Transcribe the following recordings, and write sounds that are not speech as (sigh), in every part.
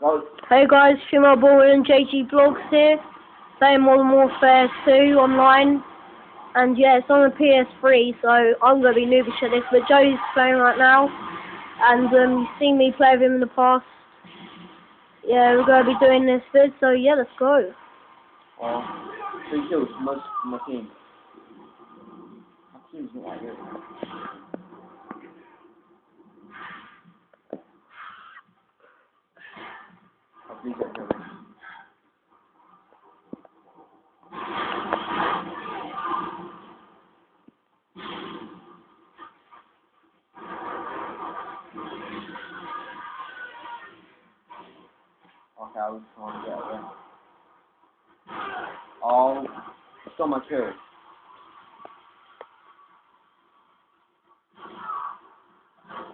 Hey guys, Female Boy and JG Blogs here, playing Modern Warfare 2 online, and yeah, it's on the PS3, so I'm going to be noobish at this, but Joe's playing right now, and um, you've seen me play with him in the past. Yeah, we're going to be doing this vid, so yeah, let's go. three kills my team. My team's not that good. Oh, please don't kill me. Okay, I was trying to get away. Oh, on my kill.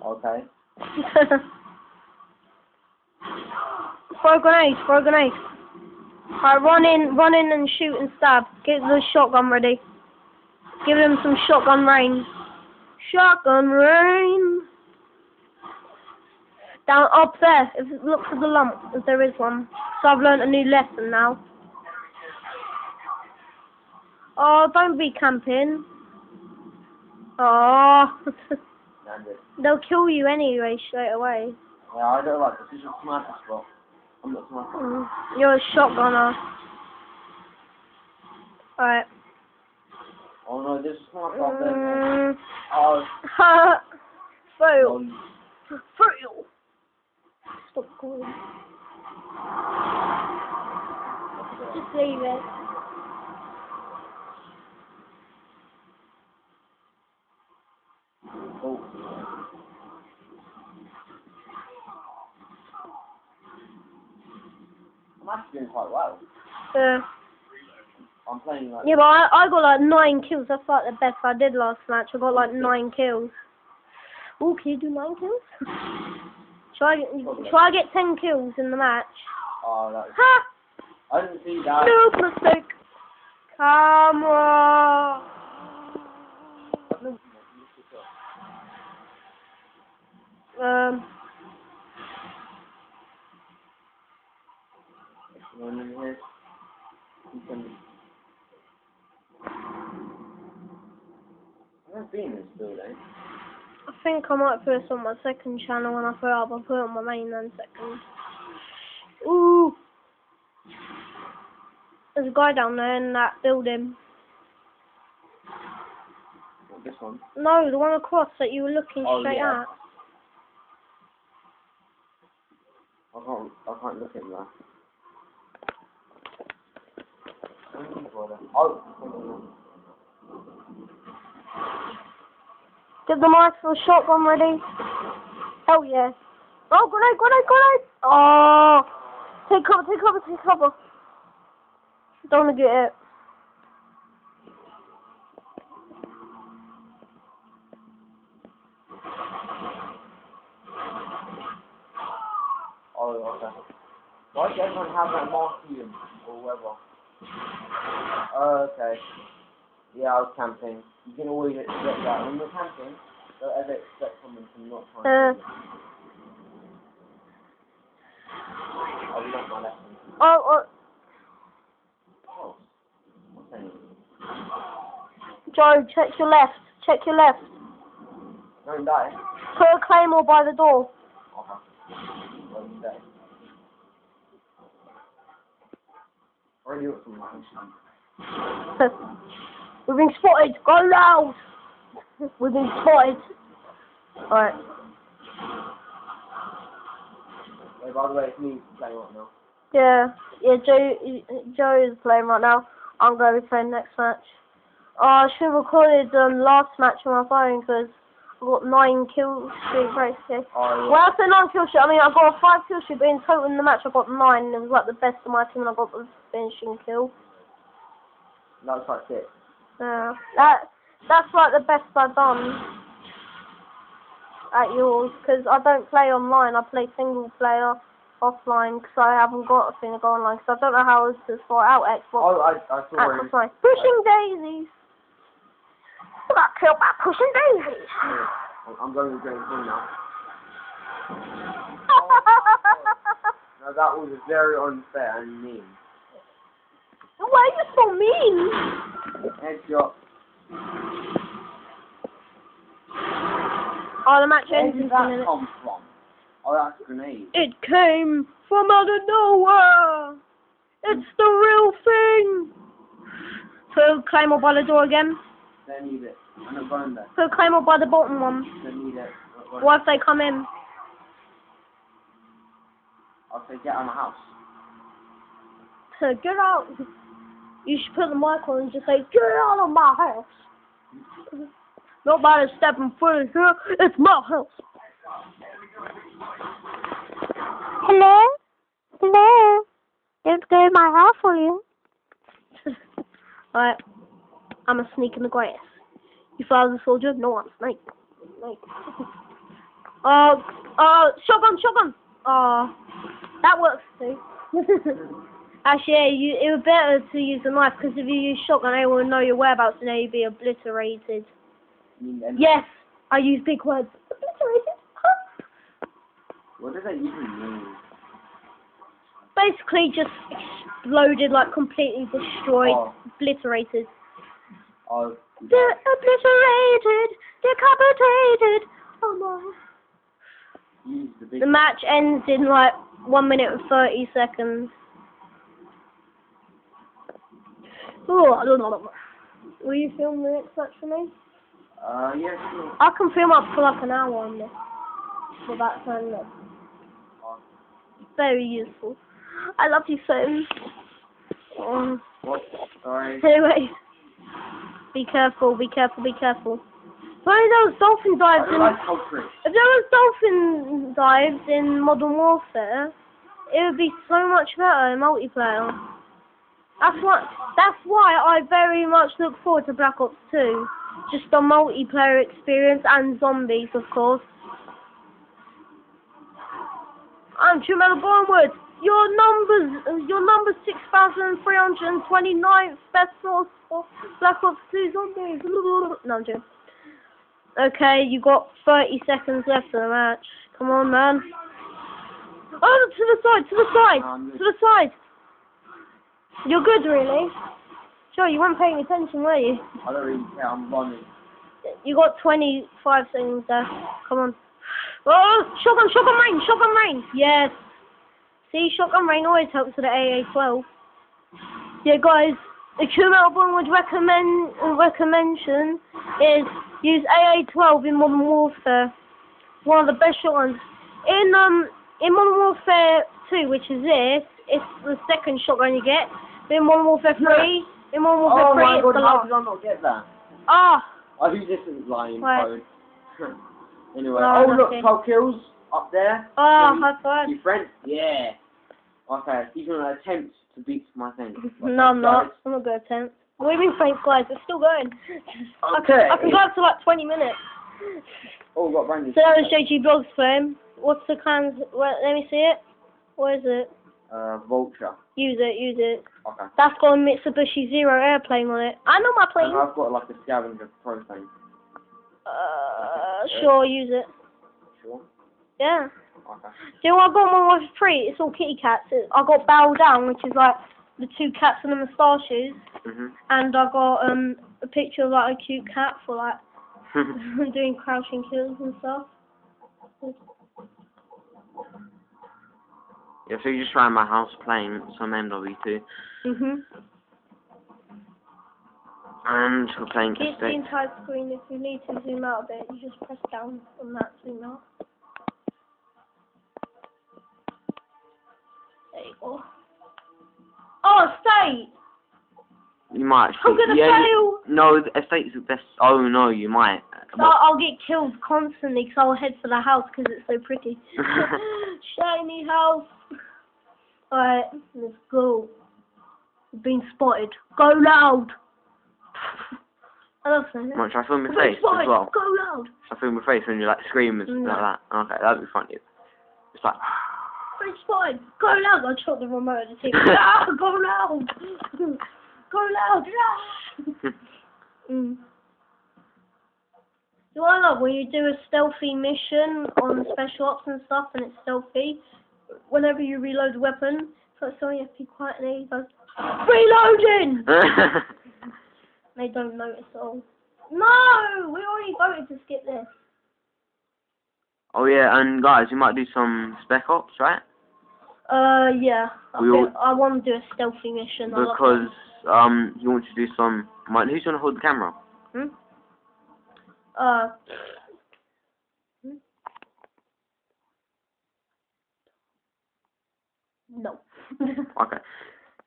Okay. (laughs) throw grenades, throw grenades. Alright, run in, run in and shoot and stab. Get the shotgun ready. Give him some shotgun rain. Shotgun rain. Down up there. If look for the lump, if there is one. So I've learned a new lesson now. Oh, don't be camping. Oh, (laughs) they'll kill you anyway straight away. Yeah, I don't like this. This is a sniper spot. I'm not. Mm, You're a shotgunner. Alright. Oh no, this is up there. Mm, Oh, ha! (laughs) Fail. no. Fail. Stop calling. Just leave it. Oh. I'm actually doing quite well. Uh, I'm playing like yeah, but I, I got like nine kills. That's like the best I did last match. I got like nine kills. Oh, can you do nine kills? (laughs) Try get, try get ten kills in the match. oh that was, Ha! I didn't see that. No mistake. Camera. (laughs) Um. One in here. I've never been in this building. I think I might put this on my second channel when I put it up. I'll put it on my main then second. Ooh! There's a guy down there in that building. What, this one? No, the one across that you were looking Oh, straight yeah. at. I can't, I can't look at that. Oh, Get the rifle shotgun ready. Hell oh, yeah. Oh, grenade, grenade, grenade! Oh! Take cover, take cover, take cover. Don't wanna get it. oh, okay. Why does everyone have that marking or whatever? Oh, okay. Yeah, I was camping. You can always expect that. When you're camping, don't ever expect someone to not try Uh, and kill you. I've learnt my lesson. oh, oh, Oh. What's that? Joe, check your left. Check your left. Don't die. Put a claymore by the door. Okay. Well, you die. Already got some lunch. We've been spotted. Go loud. We've been spotted. Alright. Hey, by the way, it's me playing right now. Yeah. Yeah, Joe, Joe is playing right now. I'm going to be playing next match. Oh, I should have recorded um, last match on my phone because got nine kills streak (sighs) basically. Oh, Well, I say nine kill. I mean, I got a five kill but in total in the match I got nine. And it was like the best of my team, and I got the finishing kill. yeah. That was quite sick. Yeah, that that's like the best I've done at yours because I don't play online. I play single player offline because I haven't got a thing to go online because I don't know how else to sort out Xbox. Oh, I, I saw Xbox him. Live. Pushing daisies. Got killed by pushing daisies. I'm- I'm going to go in now. (laughs) No, that was very unfair and mean. Why are you so mean? Headshot. Oh, the match Where ends did in that come from? Oh, that's a grenade. It came from out of nowhere. It's the real thing. Put Claymore by the door again. They need it. I'm not going there. Put Claymore by the bottom one. They need it. What if they come in? I'll say get out of my house. So get out. You should put the mic on and just say, get out of my house. Nobody stepping foot in here. It's my house. Hello? Hello? Don't go in my house, will you? (laughs) Alright. I'm a sneak in the grass. You father the soldier? No, I'm snake. Snake. (laughs) Uh, uh, shotgun, shotgun! Uh, that works too. (laughs) Actually, yeah, you, it would be better to use a knife because if you use shotgun, everyone would know your whereabouts and then you'd be obliterated. I mean, and Yes, I use big words. Obliterated. What does that even mean? Basically, just exploded, like completely destroyed, Oh. obliterated. Oh, De- obliterated, decapitated. Oh no. the. The match ends in like one minute and thirty seconds. Oh, I don't know. Will you film the next match for me? Uh, yeah, sure. I can film up for like an hour on this. For that time. Oh, very useful. I love you so. Um, what? Sorry. anyway, be careful, be careful, be careful. If only there was dolphin dives in. like. If there was dolphin dives in Modern Warfare, it would be so much better in multiplayer. That's what. That's why I very much look forward to Black Ops 2. Just the multiplayer experience and zombies, of course. I'm True Metal Borehamwood. Your numbers, your number six thousand three hundred and twenty ninth best source Black Ops 2 zombies. No, I'm joking. Okay, you got 30 seconds left of the match. Come on, man. Oh, to the side, to the side, Um, to the side. You're good, really. Sure, you weren't paying attention, were you? I don't really care. I'm running. You got 25 seconds left. Come on. Oh, shotgun, shotgun rain, shotgun rain. Yes. See, shotgun rain always helps with the AA-12. Yeah, guys, the True Metal Bond would recommend recommendation is use AA-12 in Modern Warfare. One of the best shotguns. In um in Modern Warfare 2, which is this, it's the second shotgun you get. But in Modern Warfare 3, in Modern Warfare Oh 3, my it's god, the how last. did I not get that? Ah, I think this is lying Right. code. (laughs) anyway, Oh, oh look, nothing. 12 kills up there. ah, Maybe high five. Your friend? Yeah. Okay, he's gonna attempt to beat my thing. No, I'm not. I'm not going to. What do you mean, thanks, guys? It's still going. Okay. I can go up to like 20 minutes. Oh, we've got Brandon. So that was JG Blogs flame. What's the cans? Wait, let me see it. Where is it? Uh, Vulture. Use it, use it. Okay. That's got a Mitsubishi Zero airplane on it. I know my plane. And I've got like a scavenger propane. Uh, sure, use it. Sure. Yeah. Do you know what I got one with free? It's all kitty cats. It, I got Bow Down, which is like the two cats and the moustaches. Mhm. And I got um a picture of like a cute cat for like (laughs) doing crouching kills and stuff. yeah, so you're just around my house playing some MW2, Mhm. and we're playing Keep the entire screen. If you need to zoom out a bit, you just press down on that zoom out. There you go. Oh, state! You might I'm gonna yeah, fail. No, the Estate's the best. Oh no, you might. So I'll get killed constantly because I'll head for the house because it's so pretty. (laughs) Shiny house. Alright, let's go. We've been spotted. Go loud. (laughs) I love saying that. Much I film your face spotted. as well. Go loud. I film your face when you like scream and No. like that. Okay, that'd be funny. It's like. Been spotted. Go loud. I shot the remote of the TV. (laughs) ah, go loud. go loud. Ah. mm. Do I love when you do a stealthy mission on special ops and stuff and it's stealthy? whenever you reload a weapon, so sorry, you have to be quiet and he goes, reloading! (laughs) They don't notice at all. No! We already voted to skip this. oh yeah, and guys, we might do some Spec Ops, right? Uh, yeah. I, We think I want to do a stealthy mission. Because um, you want to do some. Might, who's gonna hold the camera? Hmm? Uh. hmm? No. (laughs) Okay.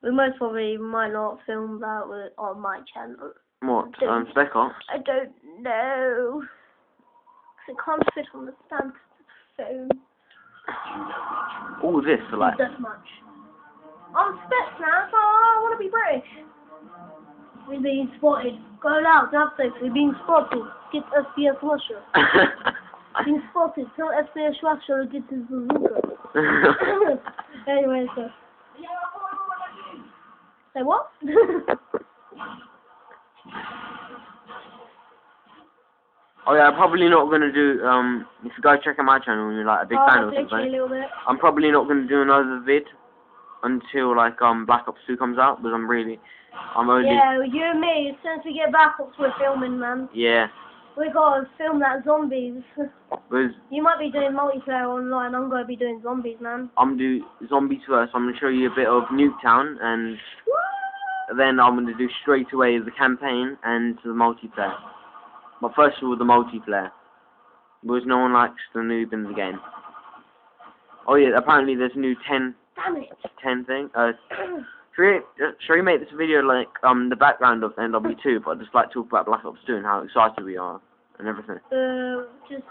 we most probably might not film that with, on my channel. What? Um, Spec Ops. I don't know. 'Cause it can't fit on the stand it's a phone. All this for like. that much. I'm Spets now, so I want to be British. We're being spotted. Go loud, that's it. We're being spotted. Get SBS Russia. (laughs) Being spotted. Tell SBS Russia to get his bazooka. (laughs) (laughs) anyway, so. Say what? Oh yeah, I'm probably not gonna do. Um, if you guys check out my channel and you're like a big oh, fan or that's literally a something. I'm probably not gonna do another vid until like um Black Ops 2 comes out. Because I'm really, I'm only. Yeah, you and me, as soon as we get back, we're filming, man. Yeah. We gotta film that zombies. (laughs) You might be doing multiplayer online, I'm gonna be doing zombies, man. I'm do zombies first. I'm gonna show you a bit of Nuketown and then I'm going to do straight away the campaign and the multiplayer. But first of all, the multiplayer. Because no one likes the noob in the game. Oh yeah, apparently there's a new 10, Damn it. 10 thing. Uh, should we, uh, should we make this video like um the background of MW2, but just like talk about Black Ops 2 and how excited we are and everything? uh, just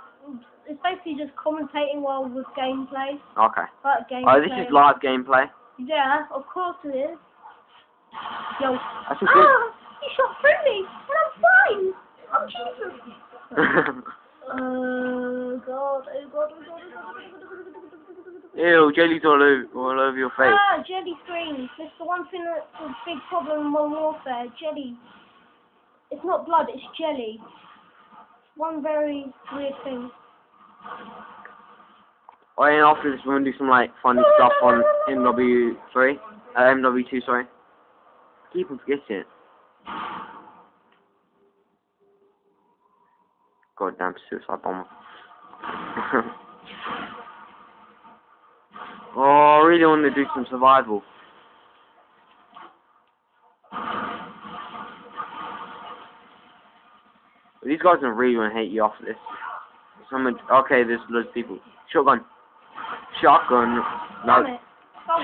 it's basically just commentating while with gameplay. Okay. Like gameplay. Oh, this is live gameplay. Yeah, of course it is. Yo. That's a good. Ah! He shot through me, and I'm fine. Jesus. Oh God! Oh God! Oh God! Oh! Oh! Oh! Ew, jelly's all over, all over your face. Ah, jelly screens. It's the one thing that's a big problem in Modern Warfare. Jelly. It's not blood, it's jelly. One very weird thing. Oh, and after this, we're gonna do some like funny stuff on MW3, uh, MW2, sorry. Keep on forgetting it. Goddamn suicide bomber. (laughs) oh, I really want to do some survival. These guys are really gonna hate you after this. Someone, okay, there's loads of people. Shotgun. Shotgun. No.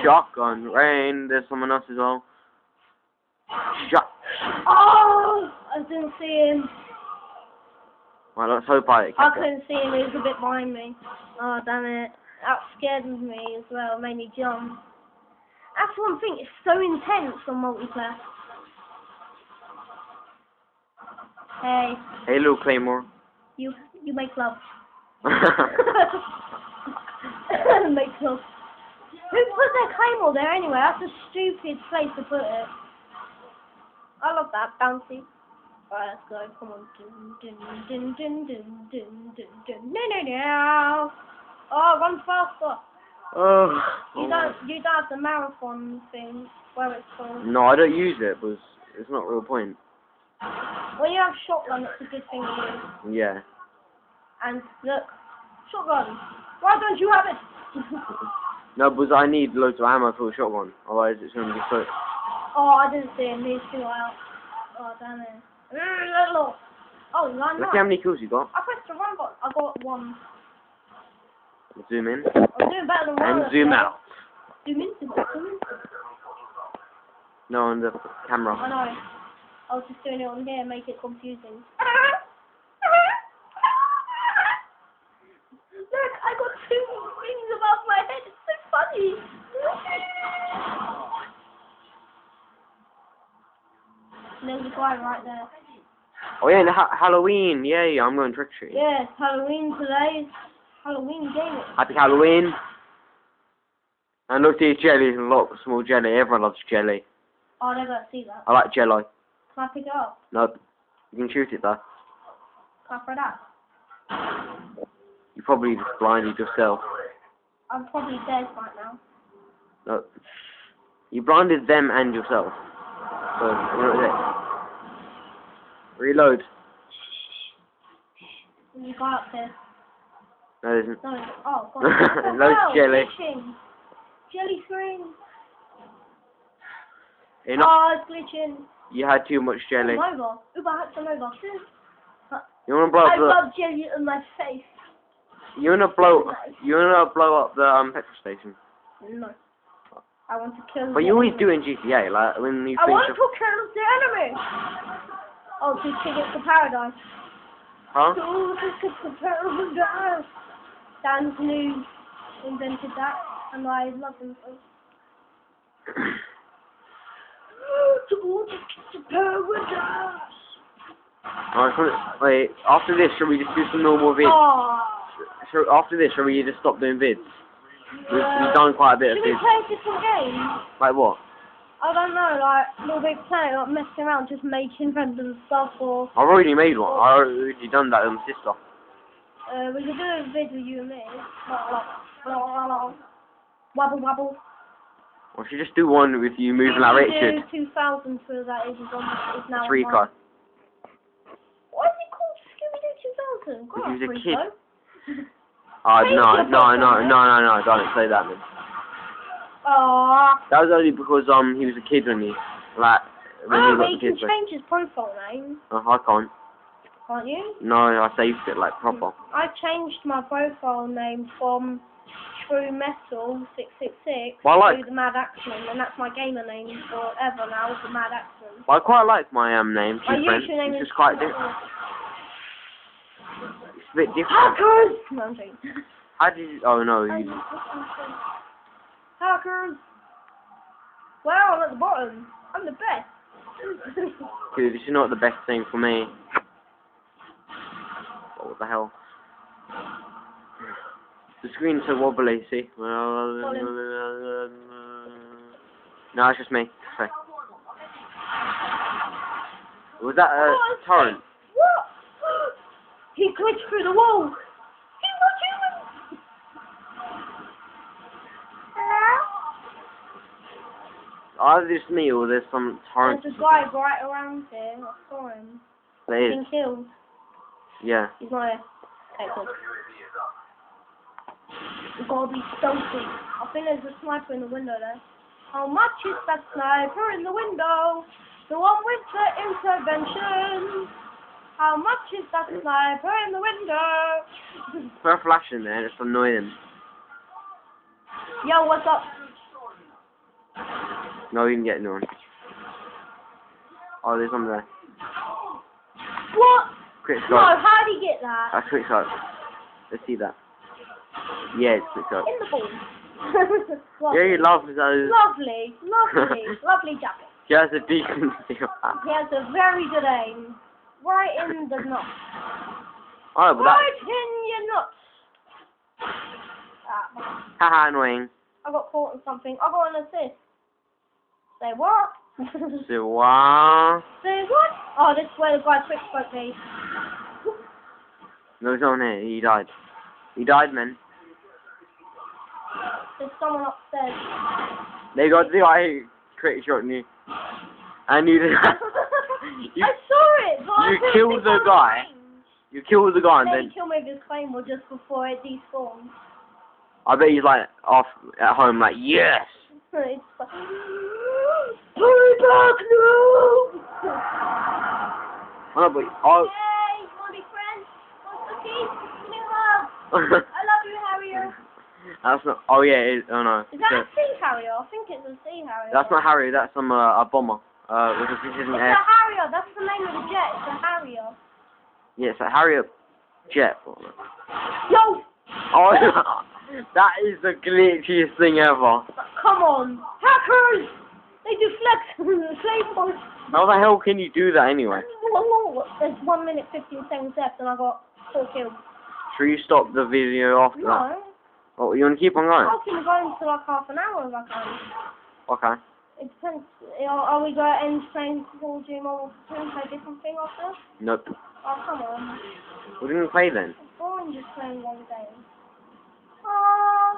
Shotgun. Rain. There's someone else as well. Shot. Oh! I didn't see him. Well, let's hope I I couldn't see him. He was a bit behind me. Oh, damn it. That scared me as well. Made me jump. That's one thing. It's so intense on multiplayer. Hey, Hey, little Claymore. you you make love. (laughs) (laughs) make love. Who put their claymore there anyway? That's a stupid place to put it. I love that bouncy. Alright, let's go. Come on. Dun, dun, dun, dun, dun, dun, dun, dun. No, no, no. Oh, run faster. You don't, you don't have the marathon thing, where it's called. No, I don't use it because it's not real point. When you have shotgun, it's a good thing to use. Yeah. And look, shotgun. Why don't you have it? (laughs) No, because I need loads of ammo for a shotgun. Otherwise, it's going to be so. oh, I didn't see him. He's too out. Oh, damn it. Oh, Look how many kills you got. I pressed the run button. I got one. Zoom in I'm doing better than one. and zoom out. Zoom in, zoom out, zoom in. No, on the camera. I know. I was just doing it on here, make it confusing. Look, I got two rings above my head. It's so funny. Right there. Oh yeah, and ha- Halloween. Yay, I'm going trick or treat. Yeah, it's Halloween today. Halloween game. Happy Halloween. And look, these jellies and look, small jelly. Everyone loves jelly. Oh, I never see that. I like jello. Can I pick it up? Nope. You can shoot it though. Can I throw that? You probably just blinded yourself. I'm probably dead right now. No. You blinded them and yourself. So, you're not dead. Reload. You go up there. No, there isn't. No, oh, God. (laughs) Loads oh, jelly. Glitching. Jelly screen. You're not, Oh, it's glitching. you had too much jelly. I'm over. Uber I'm over. You wanna blow I up the, love jelly in my face. you wanna blow, you wanna blow up the, um, petrol station. No. I want to kill But you always do in GTA, like, when you I want to kill the enemy. Oh, to tickets to paradise. huh? Two tickets to paradise. Dan's new invented that, and I love him. (clears throat) Two tickets to paradise. Alright, wait, after this, shall we just do some normal vids? Oh. Shall, after this, shall we just stop doing vids? We've, we've done quite a bit of vids. Should we play a different game? Like what? I don't know, like Little Big Planet, like messing around, just making random stuff, or I've already made one. I've already done that with my sister. uh, we could do a video you and me. Like, like, blah, blah, blah. Wobble wobble. Or should just do one with you moving like Richard. Do 2000 for that is on is now. Rico. online. Why is it called Scooby Doo 2000? Because he was a kid. Change (laughs) no, no, no, no, no, no, don't say that, man. Aww. That was only because, um, he was a kid when he, like, when Oh, he got you the can kids. But, change his profile name, uh, I can't. can't you? No, I saved it, like, proper. I changed my profile name from True Metal 666 Well, I like- to the Mad Axeman, and that's my gamer name forever now, the Mad Axeman. But I quite like my, um, name, My YouTube name It's is just quite different. It's a bit different. (gasps) Hackers! No, I'm joking. How did you, oh, no, you, Hackers! Well, I'm at the bottom. I'm the best. (laughs) dude, this is not the best thing for me. Oh, what the hell? The screen's so wobbly, see? No, it's just me. Okay. Was that a Oh, torrent? What? (gasps) He glitched through the wall. Either just me or there's some torrent. There's a guy right around here. I saw him. There Been is. killed. Yeah. He's not here. Okay, good. We've got to be stealthy. I think there's a sniper in the window there. How much is that sniper in the window? The one with the intervention. How much is that sniper in the window? Put a flash in there, just annoy them. Yo, what's up? No, you can get no one. Oh, there's one there. What? Quick No, how did he get that? That's quick scope. Let's see that. Yeah, it's quick scope. In the ball. (laughs) Yeah, lovely. you love those. lovely, lovely, (laughs) lovely jacket. She has a decent (laughs) deal. He has a very good aim. Right in the nuts. Oh, but that. Right in your nuts. Ah, Haha, annoying. I got caught on something. I got an assist. Say what? So, wow. Say what? Oh, this is where the guy quick spoke me. No, he's not here. He died. He died, man. There's someone upstairs. They got the guy quick shot you. And you, you, (laughs) I saw it, but I you killed the guy. range. you killed the guy and Then then he killed me with his claymore just before it despawned. I bet he's like off at home like, yes! (laughs) It's like, hurry back now! Oh, but, oh, Hey, wanna be friends? Want cookies? Give me a hug. (laughs) I love you, Harrier. that's not, oh yeah, it is, oh no. Is that So- a sea harrier? I think it's a sea harrier. That's not Harry, that's some, uh, a bomber. Uh, because this isn't It's air. a harrier. That's the name of the jet. It's a harrier. Yeah, it's a Harrier jet. Yo, Oh, (laughs) that is the glitchiest thing ever. come on, hackers! They deflect the same one. How the hell can you do that anyway? There's one minute fifteen seconds left, and I got four kills. Should you stop the video after that? No, Oh, you want to keep on going? I can go into like half an hour if I can. Okay. It depends. Are, are we going to end playing Call of Duty Mobile Play a different thing after? Nope. Oh, come on. What are you going to play then? It's boring just playing one game. Ah,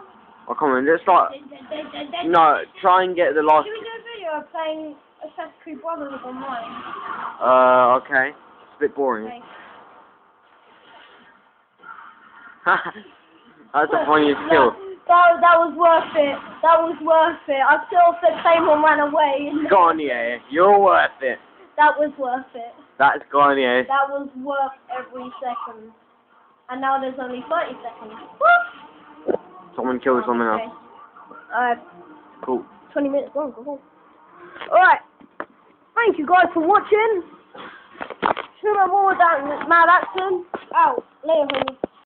Oh, come on, let's start. No, try and get the last. Should we do a video of playing Assassin's Creed Brothers online? Uh, okay. It's a bit boring. Okay. (laughs) That's the funniest kill. (laughs) That, that was worth it. That was worth it. I still said Claymore ran away. Garnier, you're worth it. that was worth it. That's Garnier. That was worth every second. And now there's only 30 seconds. Woo! Someone killed someone Okay. else. Uh, Cool. 20 minutes long. Go on. Alright. Thank you guys for watching. Show my more down Mad Axeman. Out. Later, honey.